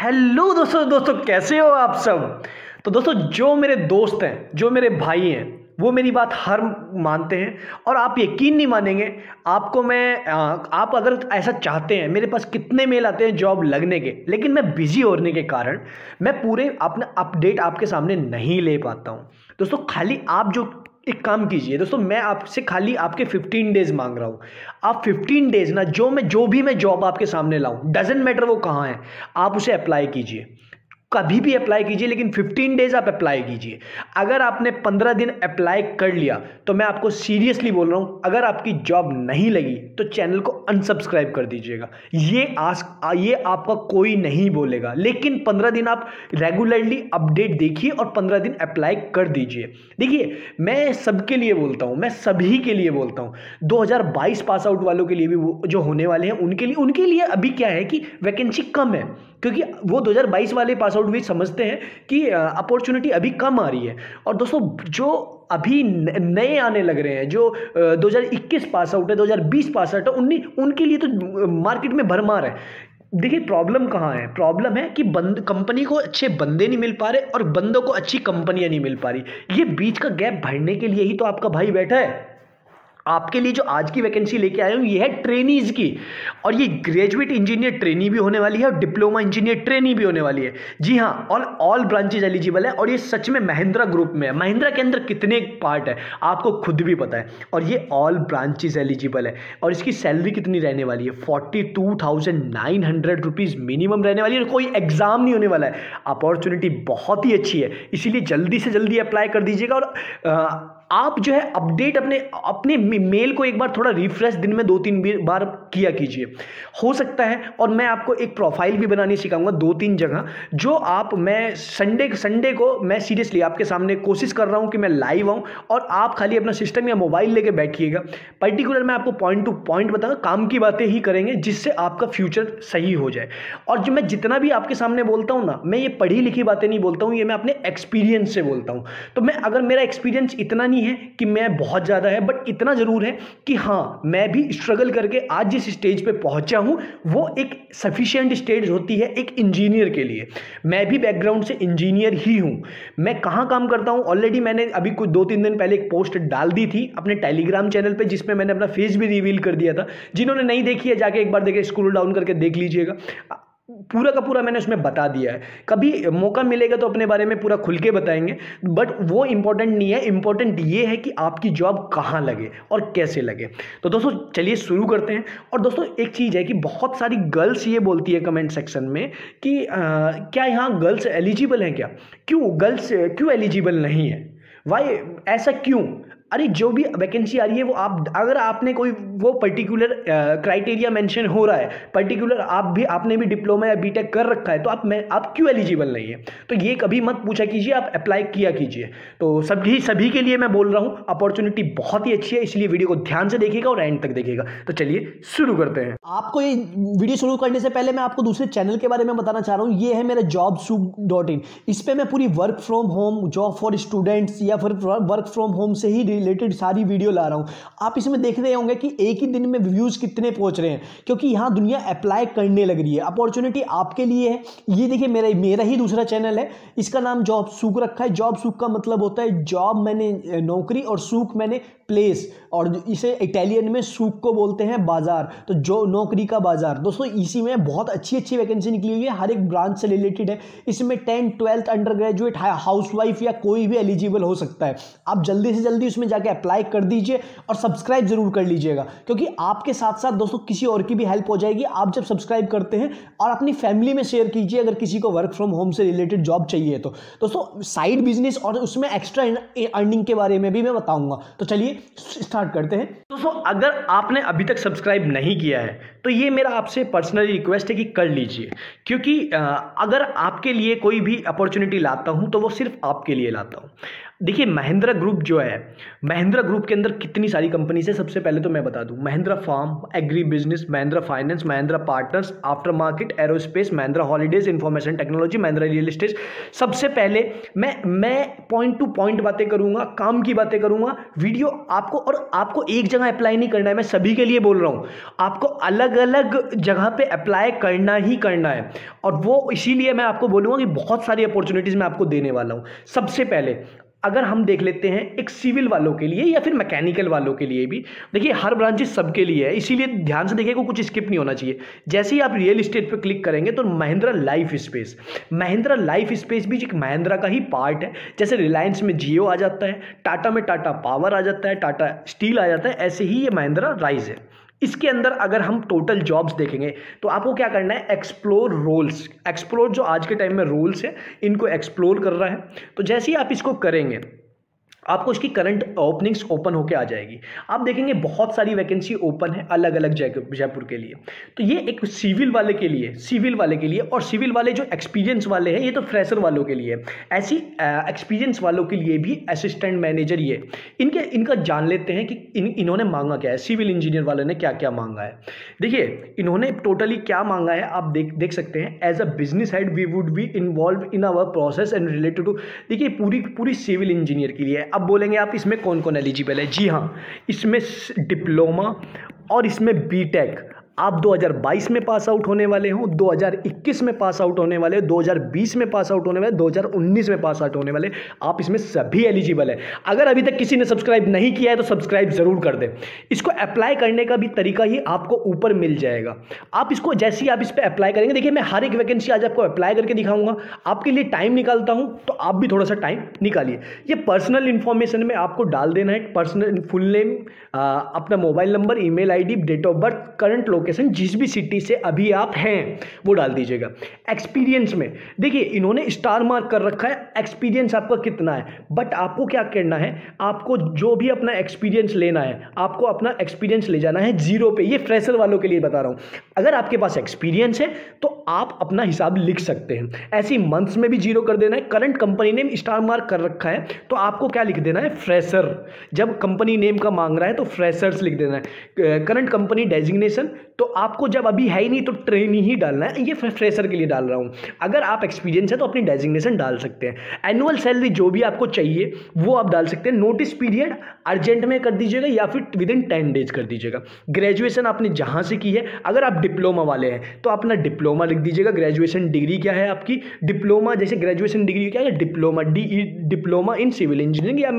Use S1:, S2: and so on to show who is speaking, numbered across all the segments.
S1: Hello दोस्तों दोस्तों, कैसे हो आप सब? तो दोस्तों, जो मेरे दोस्त हैं, जो मेरे भाई हैं, वो मेरी बात हर मानते हैं और आप यकीन नहीं मानेंगे, आपको मैं आप अगर ऐसा चाहते हैं, मेरे पास कितने मेल आते हैं जॉब लगने के, लेकिन मैं बिज़ी होने के कारण मैं पूरे अपना अपडेट आपके सामने नहीं ले पाता हूँ। दोस्तों, खाली आप जो एक काम कीजिए, दोस्तों, मैं आपसे खाली आपके 15 डेज़ मांग रहा हूँ। आप 15 डेज़ ना, जो मैं, जो भी मैं जॉब आपके सामने लाऊं डजेंट मैटर वो कहाँ है, आप उसे अप्लाई कीजिए। कभी भी अप्लाई कीजिए, लेकिन 15 डेज़ आप अप्लाई कीजिए। अगर आपने 15 दिन अप्लाई कर लिया तो मैं आपको सीरियसली बोल रहा हूँ, अगर आपकी जॉब नहीं लगी तो चैनल को अनसब्सक्राइब कर दीजिएगा। ये आज ये आपका कोई नहीं बोलेगा। लेकिन 15 दिन आप रेगुलरली अपडेट देखिए और 15 दिन अप्लाई कर दीजिए। देखिए, मैं सबके लिए बोलता हूँ, मैं सभी के लिए बोलता हूँ, दो हज़ार बाईस पास आउट वालों के लिए भी जो होने वाले हैं, उनके लिए उनके लिए अभी क्या है कि वैकेंसी कम है। क्योंकि वो 2022 वाले पास आउट भी समझते हैं कि अपॉर्चुनिटी अभी कम आ रही है। और दोस्तों, जो अभी नए आने लग रहे हैं, जो 2021 पास आउट है 2020 पास आउट है, उन्नी, उनके लिए तो मार्केट में भरमार है। देखिए प्रॉब्लम कहाँ है? प्रॉब्लम है कि बंद कंपनी को अच्छे बंदे नहीं मिल पा रहे और बंदों को अच्छी कंपनियाँ नहीं मिल पा रही। ये बीच का गैप भरने के लिए ही तो आपका भाई बैठा है। आपके लिए जो आज की वैकेंसी लेके आया हूँ, ये है ट्रेनीज की। और ये ग्रेजुएट इंजीनियर ट्रेनी भी होने वाली है और डिप्लोमा इंजीनियर ट्रेनी भी होने वाली है। जी हाँ ऑल ऑल ब्रांचेज एलिजिबल है और ये सच में महिंद्रा ग्रुप में है। महिंद्रा के अंदर कितने पार्ट है, आपको खुद भी पता है। और ये ऑल ब्रांचेज एलिजिबल है। और इसकी सैलरी कितनी रहने वाली है? Forty two thousand nine hundred rupees minimum रहने वाली है और कोई एग्ज़ाम नहीं होने वाला है। अपॉर्चुनिटी बहुत ही अच्छी है। इसीलिए जल्दी से जल्दी अप्लाई कर दीजिएगा और आप जो है अपडेट अपने अपने मेल को एक बार थोड़ा रिफ्रेश दिन में दो तीन बार किया कीजिए। हो सकता है, और मैं आपको एक प्रोफ़ाइल भी बनानी सिखाऊँगा दो तीन जगह, जो आप, मैं संडे संडे को मैं सीरियसली आपके सामने कोशिश कर रहा हूँ कि मैं लाइव आऊँ, और आप खाली अपना सिस्टम या मोबाइल लेके बैठिएगा। पर्टिकुलर मैं आपको पॉइंट टू पॉइंट बताऊँगा, काम की बातें ही करेंगे, जिससे आपका फ्यूचर सही हो जाए। और जो मैं जितना भी आपके सामने बोलता हूँ ना, मैं ये पढ़ी लिखी बातें नहीं बोलता हूँ, ये मैं अपने एक्सपीरियंस से बोलता हूँ। तो मैं, अगर मेरा एक्सपीरियंस इतना नहीं है कि मैं बहुत ज़्यादा है बट इतना ज़रूर है कि हाँ मैं भी स्ट्रगल करके आज जिस स्टेज पे पहुँचा हूँ, वो एक सफिशियंट स्टेज होती है एक इंजीनियर के लिए। मैं भी बैकग्राउंड से इंजीनियर ही हूँ। मैं कहाँ काम करता हूँ? ऑलरेडी मैंने अभी कुछ दो तीन दिन पहले एक पोस्ट डाल दी थी अपने टेलीग्राम चैनल पर जिसमें मैंने अपना फेस भी रिवील कर दिया था। जिन्होंने नहीं देखी है, जाके एक बार देखे स्क्रोल डाउन करके देख लीजिएगा। पूरा का पूरा मैंने उसमें बता दिया है। कभी मौका मिलेगा तो अपने बारे में पूरा खुल के बताएँगे बट वो इंपॉर्टेंट नहीं है। इंपॉर्टेंट ये है कि आपकी जॉब कहाँ लगे और कैसे लगे। तो दोस्तों चलिए शुरू करते हैं। और दोस्तों एक चीज़ है कि बहुत सारी गर्ल्स ये बोलती है कमेंट सेक्शन में कि आ, क्या यहाँ गर्ल्स एलिजिबल हैं क्या? क्यों? गर्ल्स क्यों एलिजिबल नहीं है? वाई ऐसा क्यों? अरे, जो भी वैकेंसी आ रही है, वो आप, अगर आपने कोई, वो पर्टिकुलर क्राइटेरिया मेंशन हो रहा है पर्टिकुलर आप भी, आपने भी डिप्लोमा या बीटेक कर रखा है तो आप मैं, आप क्यों एलिजिबल नहीं है? तो ये कभी मत पूछा कीजिए, आप अप्लाई किया कीजिए। तो सभी सभी के लिए मैं बोल रहा हूँ अपॉर्चुनिटी बहुत ही अच्छी है, इसलिए वीडियो को ध्यान से देखेगा और एंड तक देखेगा तो चलिए, शुरू करते हैं।
S2: आपको ये वीडियो शुरू करने से पहले मैं आपको दूसरे चैनल के बारे में बताना चाह रहा हूँ। ये है मेरा जॉब सूक डॉट इन इस पर मैं पूरी work from home job for students या फिर वर्क फ्रॉम होम से ही रिलेटेड सारी वीडियो ला रहा हूँ। आप इसमें देख रहे होंगे कि एक ही दिन में व्यूज़ कितने पहुँच रहे हैं, क्योंकि यहाँ दुनिया अप्लाई करने लग रही है। अपॉर्चुनिटी आपके लिए है। ये देखिए, मेरा मेरा ही दूसरा चैनल है। इसका नाम जॉब सूख रखा है। जॉब सूख का मतलब होता है जॉब मैंने नौकरी और सूख मैंने प्लेस और इसे इटालियन में सूख को बोलते हैं बाज़ार। तो जो नौकरी का बाज़ार। दोस्तों, इसी में बहुत अच्छी अच्छी वैकेंसी निकली हुई है। हर एक ब्रांच से रिलेटेड है। इसमें tenth twelfth under graduate house wife या कोई भी एलिजिबल हो सकता है। आप जल्दी से जल्दी उसमें जाके अप्लाई कर दीजिए और सब्सक्राइब ज़रूर कर लीजिएगा। क्योंकि आपके साथ साथ दोस्तों किसी और की भी हेल्प हो जाएगी। आप जब सब्सक्राइब करते हैं और अपनी फैमिली में शेयर कीजिए अगर किसी को वर्क फ्रॉम होम से रिलेटेड जॉब चाहिए तो। दोस्तों साइड बिज़नेस और उसमें एक्स्ट्रा अर्निंग के बारे में भी मैं बताऊँगा। तो चलिए स्टार्ट करते हैं।
S1: दोस्तों अगर आपने अभी तक सब्सक्राइब नहीं किया है तो ये मेरा आपसे पर्सनली रिक्वेस्ट है कि कर लीजिए। क्योंकि अगर आपके लिए कोई भी अपॉर्चुनिटी लाता हूँ तो वो सिर्फ़ आपके लिए लाता हूँ। देखिए, महिंद्रा ग्रुप जो है, महिंद्रा ग्रुप के अंदर कितनी सारी कंपनीज़ है, सबसे पहले तो मैं बता दूँ। Mahindra farm agri business Mahindra finance Mahindra partners after market aerospace Mahindra holidays information technology Mahindra real estate सबसे पहले मैं मैं पॉइंट टू पॉइंट बातें करूँगा, काम की बातें करूँगा वीडियो आपको और आपको एक जगह अप्लाई नहीं करना है, मैं सभी के लिए बोल रहा हूँ। आपको अलग अलग जगह पे अप्लाई करना ही करना है। और वो इसीलिए मैं आपको बोलूँगा कि बहुत सारी अपॉर्चुनिटीज़ मैं आपको देने वाला हूँ। सबसे पहले अगर हम देख लेते हैं एक सिविल वालों के लिए या फिर मैकेनिकल वालों के लिए भी, देखिए हर ब्रांचेस सबके लिए है, इसीलिए ध्यान से देखिए को कुछ स्किप नहीं होना चाहिए। जैसे ही आप रियल इस्टेट पर क्लिक करेंगे तो Mahindra life space. Mahindra life space भी एक महिंद्रा का ही पार्ट है। जैसे रिलायंस में जियो आ जाता है, टाटा में टाटा पावर आ जाता है, टाटा स्टील आ जाता है, ऐसे ही ये महिंद्रा राइज है। इसके अंदर अगर हम टोटल जॉब्स देखेंगे तो आपको क्या करना है? एक्सप्लोर रोल्स एक्सप्लोर जो आज के टाइम में रोल्स है, इनको एक्सप्लोर कर रहा है। तो जैसे ही आप इसको करेंगे आपको उसकी करंट ओपनिंग्स ओपन होकर आ जाएगी। आप देखेंगे बहुत सारी वैकेंसी ओपन है अलग अलग जयपुर के लिए। तो ये एक सिविल वाले के लिए सिविल वाले के लिए और सिविल वाले जो एक्सपीरियंस वाले हैं, ये तो फ्रेशर वालों के लिए। ऐसी एक्सपीरियंस वालों के लिए भी असिस्टेंट मैनेजर ये। इनके, इनका जान लेते हैं कि इन, इन्होंने मांगा क्या है? सिविल इंजीनियर वाले ने क्या क्या मांगा है? देखिए, इन्होंने टोटली क्या मांगा है? आप देख देख सकते हैं as a business head we would be involve in our process and related to देखिए पूरी पूरी सिविल इंजीनियर के लिए। अब बोलेंगे आप, इसमें कौन कौन एलिजिबल है? जी हाँ इसमें डिप्लोमा और इसमें बीटेक आप 2022 में पास आउट होने वाले हो 2021 में पास आउट होने वाले 2020 में पास आउट होने वाले 2019 में पास आउट होने वाले आप इसमें सभी एलिजिबल है। अगर अभी तक किसी ने सब्सक्राइब नहीं किया है तो सब्सक्राइब ज़रूर कर दे। इसको अप्लाई करने का भी तरीका ही आपको ऊपर मिल जाएगा। आप इसको जैसे ही आप इस पर अप्लाई करेंगे, देखिए मैं हर एक वैकेंसी आज आपको अप्लाई करके दिखाऊँगा। आपके लिए टाइम निकालता हूँ तो आप भी थोड़ा सा टाइम निकालिए। ये पर्सनल इंफॉर्मेशन में आपको डाल देना है, पर्सनल, फुल नेम अपना mobile number, email ID, date of birth, current location location जिस भी सिटी से अभी आप हैं, वो डाल दीजिएगा। एक्सपीरियंस में, देखिए, इन्होंने स्टार मार्क कर रखा है एक्सपीरियंस आपका कितना है। बट आपको क्या करना है? आपको जो भी अपना एक्सपीरियंस लेना है, आपको अपना एक्सपीरियंस ले जाना है ज़ीरो पे। ये फ्रेशर वालों के लिए बता रहा हूँ। अगर आपके पास एक्सपीरियंस है तो आप अपना हिसाब लिख सकते हैं। ऐसी मंथ्स में भी ज़ीरो कर देना है। Current company name star mark कर रखा है तो आपको क्या लिख देना है? फ्रेशर जब कंपनी नेम का मांग रहा है तो फ्रेशर्स लिख देना है। करंट कंपनी डेजिग्नेशन तो आपको जब अभी है ही नहीं तो ट्रेन ही डालना है। ये फ्रेशर के लिए डाल रहा हूँ। अगर आप एक्सपीरियंस है तो अपनी डेजिग्नेशन डाल सकते हैं। एनुअल सैलरी जो भी आपको चाहिए, वो आप डाल सकते हैं। नोटिस पीरियड अर्जेंट में कर दीजिएगा या फिर विद इन टेन डेज़ कर दीजिएगा। ग्रेजुएशन आपने जहाँ से की है, अगर आप डिप्लोमा वाले हैं तो अपना डिप्लोमा लिख दीजिएगा। ग्रेजुएशन डिग्री क्या है आपकी? डिप्लोमा जैसे ग्रेजुएशन डिग्री क्या है? Diploma D diploma in civil engineering या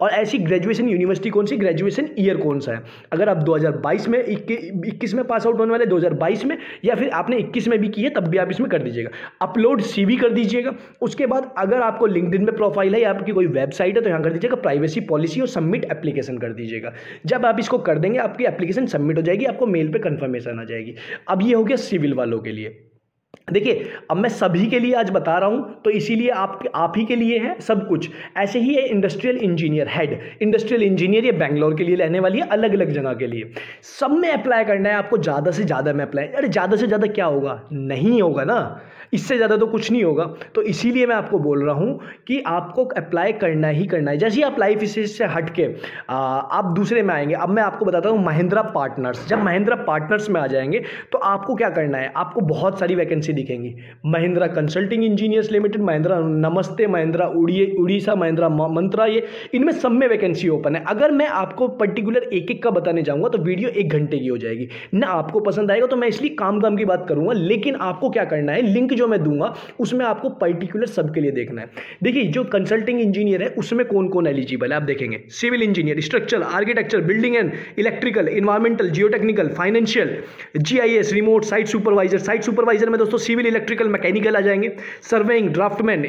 S1: और ऐसी ग्रेजुएशन यूनिवर्सिटी कौन सी? ग्रेजुएशन ईयर कौन सा है? अगर आप 2022 में इक्कीस में पास आउट होने वाले 2022 में, या फिर आपने 21 में भी की है, तब भी आप इसमें कर दीजिएगा। अपलोड सीवी कर दीजिएगा। उसके बाद अगर आपको लिंकडिन में प्रोफ़ाइल है या आपकी कोई वेबसाइट है तो यहाँ कर दीजिएगा प्राइवेसी पॉलिसी और सबमिट एप्लीकेशन कर दीजिएगा। जब आप इसको कर देंगे, आपकी एप्लीकेशन सबमिट हो जाएगी, आपको मेल पर कन्फर्मेशन आ जाएगी। अब ये हो गया सिविल वालों के लिए। देखिए, अब मैं सभी के लिए आज बता रहा हूँ तो इसीलिए आप आप ही के लिए है सब कुछ। ऐसे ही है industrial engineer head industrial engineer ये बैंगलोर के लिए रहने वाली है अलग अलग जगह के लिए। सब में अप्लाई करना है, आपको ज़्यादा से ज़्यादा में अप्लाई अरे, ज़्यादा से ज़्यादा क्या होगा? नहीं होगा ना। इससे ज़्यादा तो कुछ नहीं होगा। तो इसीलिए मैं आपको बोल रहा हूँ कि आपको अप्लाई करना ही करना है। जैसे आप लाइफ से हट के आप दूसरे में आएँगे। अब मैं आपको बताता हूँ महिंद्रा पार्टनर्स जब महिंद्रा पार्टनर्स में आ जाएँगे तो आपको क्या करना है? आपको बहुत सारी वैकेंसी दिखेंगी। Mahindra consulting engineers limited Mahindra नमस्ते, महिंद्रा उड़ीसा, महिंद्रा मंत्रा, ये, इनमें सब में वैकेंसी ओपन है। अगर मैं आपको पर्टिकुलर एक एक का बताने जाऊँगा तो वीडियो एक घंटे की हो जाएगी। ना आपको पसंद आएगा तो मैं इसलिए काम काम की बात करूँगा, लेकिन आपको क्या करना है लिंक जो मैं दूँगा, उसमें आपको पर्टिकुलर सबके लिए देखना है। देखिए, जो कंसल्टिंग इंजीनियर है, उसमें कौन कौन एलिजिबल है, आप देखेंगे। Civil engineer structure architecture building and electrical environmental geotechnical financial GIS remote site supervisor site supervisor में दोस्तों सिविल इलेक्ट्रिकल मैकेनिकल आ जाएँगे। Surveying draftsman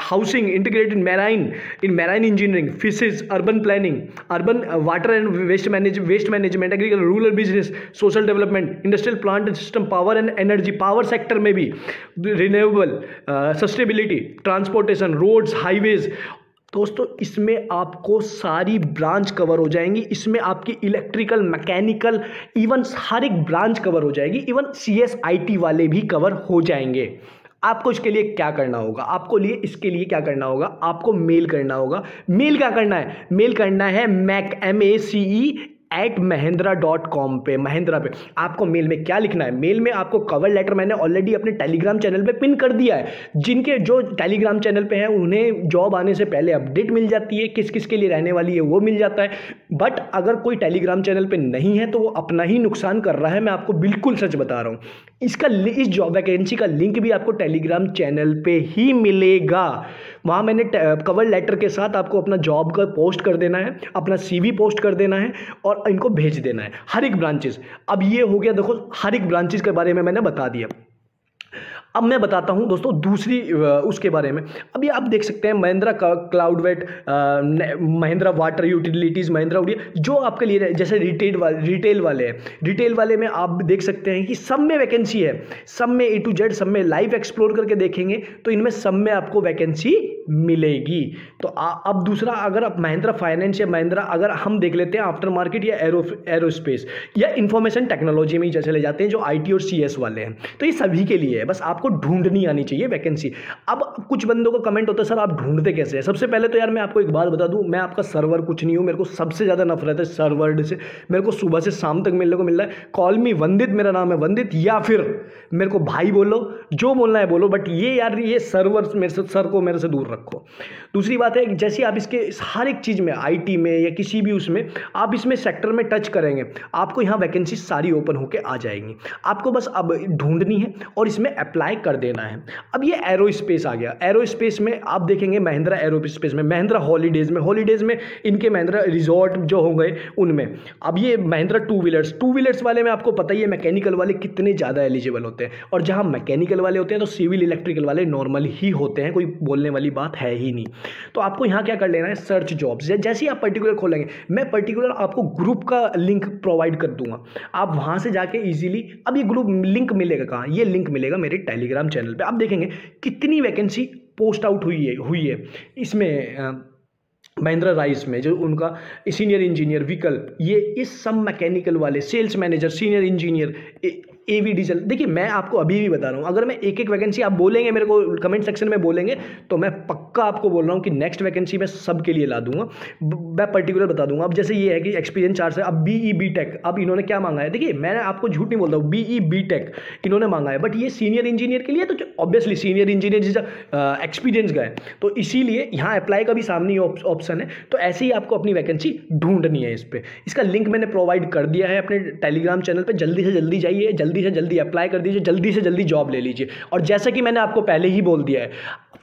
S1: housing integrated marine in marine engineering fishes urban planning urban water and waste manage waste management agriculture rural business social development industrial plant system power and energy power sector में भी renewable sustainability transportation roads highways दोस्तों, इसमें आपको सारी branch cover हो जाएँगी। इसमें आपकी इलेक्ट्रिकल, मैकेनिकल, इवन हर एक ब्रांच कवर हो जाएगी। Even C S I T वाले भी कवर हो जाएँगे। आपको इसके लिए क्या करना होगा? आपको लिए, इसके लिए क्या करना होगा? आपको मेल करना होगा। मेल क्या करना है? मेल करना है mac M A C E at Mahindra dot com पर महिंद्रा पे। आपको मेल में क्या लिखना है? मेल में आपको कवर लेटर मैंने ऑलरेडी अपने टेलीग्राम चैनल पे पिन कर दिया है। जिनके जो टेलीग्राम चैनल पे हैं, उन्हें जॉब आने से पहले अपडेट मिल जाती है किस किस के लिए रहने वाली है, वो मिल जाता है। बट अगर कोई टेलीग्राम चैनल पर नहीं है तो वो अपना ही नुकसान कर रहा है, मैं आपको बिल्कुल सच बता रहा हूँ। इसका इस जॉब वैकेंसी का लिंक भी आपको टेलीग्राम चैनल पे ही मिलेगा। वहाँ मैंने कवर लेटर के साथ आपको अपना जॉब का पोस्ट कर देना है, अपना सीवी पोस्ट कर देना है, और इनको भेज देना है। हर एक ब्रांचेस अब ये हो गया, देखो, हर एक ब्रांचेस के बारे में मैंने बता दिया। अब मैं बताता हूँ दोस्तों दूसरी उसके बारे में। अभी आप देख सकते हैं महिंद्रा क्लाउडवेट महिंद्रा वाटर यूटिलिटीज़ महिंद्रा उड़िया जो आपके लिए जैसे रिटेल वाले रिटेल वाले हैं। रिटेल वाले में आप देख सकते हैं कि सब में वैकेंसी है। सब में ए टू जेड सब में लाइव एक्सप्लोर करके देखेंगे तो इनमें सब में आपको वैकेंसी मिलेगी। तो आ, अब दूसरा अगर आप महिंद्रा फाइनेंस या महिंद्रा अगर हम देख लेते हैं आफ्टर मार्केट या एरो एरोस्पेस या इंफॉर्मेशन टेक्नोलॉजी में ही चले जाते हैं जो आईटी और सीएस वाले हैं। तो ये सभी के लिए है। बस आपको आपको ढूंढनी आनी चाहिए वैकेंसी अब कुछ बंदों का कमेंट होता है, सर, आप ढूंढते कैसे हैं? सबसे पहले तो यार मैं आपको एक बात बता दूँ, मैं आपका सर्वर कुछ नहीं हूँ, मेरे को सबसे ज़्यादा नफरत है सर्वर से। मेरे को सुबह से शाम तक मिलने को मिल रहा है। कॉल मी वंदित, मेरा नाम है वंदित, या फिर मेरे को भाई बोलो, जो बोलना है बोलो बट ये यार, ये सर्वर मेरे से सर को मेरे से दूर रखो। दूसरी बात है, जैसे आप इसके हर एक चीज़ में आईटी में या किसी भी उसमें, आप इसमें सेक्टर में टच करेंगे, आपको यहाँ वैकेंसी सारी ओपन होकर आ जाएँगी। आपको बस अब ढूंढनी है और इसमें अप्लाई कर देना है। अब ये एरो स्पेस आ गया। एरो स्पेस में आप देखेंगे महिंद्रा एरो स्पेस में महिंद्रा हॉलीडेज़ में हॉलीडेज़ में इनके महिंद्रा रिजॉर्ट जो हो गए उनमें। अब ये Mahindra two wheelers two wheelers वाले में आपको पता ही है मैकेनिकल वाले कितने ज़्यादा एलिजिबल होते हैं। और जहाँ मैकेनिकल वाले होते हैं तो सिविल इलेक्ट्रिकल वाले नॉर्मल ही होते हैं, कोई बोलने वाली बात है ही नहीं। तो आपको यहाँ क्या कर लेना है? सर्च जॉब्स जैसे ही आप पर्टिकुलर खोलेंगे, मैं पर्टिकुलर आपको ग्रुप का लिंक प्रोवाइड कर दूँगा। आप वहाँ से जाके ईजिली अब ये ग्रुप लिंक मिलेगा कहाँ? ये लिंक मिलेगा मेरे टेलीग्राम चैनल पे। आप देखेंगे कितनी वैकेंसी पोस्ट आउट हुई है हुई है। इसमें महिंद्रा राइस में जो उनका सीनियर इंजीनियर विकल्प, ये इस सब मैकेनिकल वाले sales manager senior engineer A V diesel देखिए, मैं आपको अभी भी बता रहा हूँ, अगर मैं एक एक वैकेंसी आप बोलेंगे, मेरे को कमेंट सेक्शन में बोलेंगे तो मैं पक्का आपको बोल रहा हूँ कि नेक्स्ट वैकेंसी मैं सबके लिए ला दूँगा। मैं पर्टिकुलर बता दूँगा। अब जैसे ये है कि एक्सपीरियंस चार्ज से, अब बी ई बी टेक अब इन्होंने क्या मांगा है? देखिए, मैं आपको झूठ नहीं बोलता हूँ बी ई बी टेक इन्होंने मांगा है बट ये सीनियर इंजीनियर के लिए तो ऑब्वियसली सीनियर इंजीनियर जैसा एक्सपीरियंस गए तो इसीलिए यहाँ अप्लाई का भी सामने ऑप्शन है। तो ऐसे ही आपको अपनी वैकेंसी ढूंढनी है इस पर इसका लिंक मैंने प्रोवाइड कर दिया है अपने टेलीग्राम चैनल पर जल्दी से जल्दी जाइए, जल्दी जल्दी से जल्दी अप्लाई कर दीजिए, जल्दी से जल्दी जॉब ले लीजिए। और जैसा कि मैंने आपको पहले ही बोल दिया है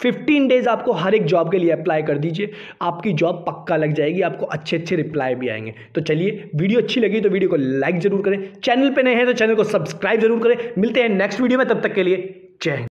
S1: फिफ्टीन डेज़ आपको हर एक जॉब के लिए अप्लाई कर दीजिए। आपकी जॉब पक्का लग जाएगी, आपको अच्छे अच्छे रिप्लाई भी आएँगे। तो चलिए वीडियो अच्छी लगी तो वीडियो को लाइक ज़रूर करें। चैनल पर नए हैं तो चैनल को सब्सक्राइब ज़रूर करें। मिलते हैं नेक्स्ट वीडियो में, तब तक के लिए जय हिंद।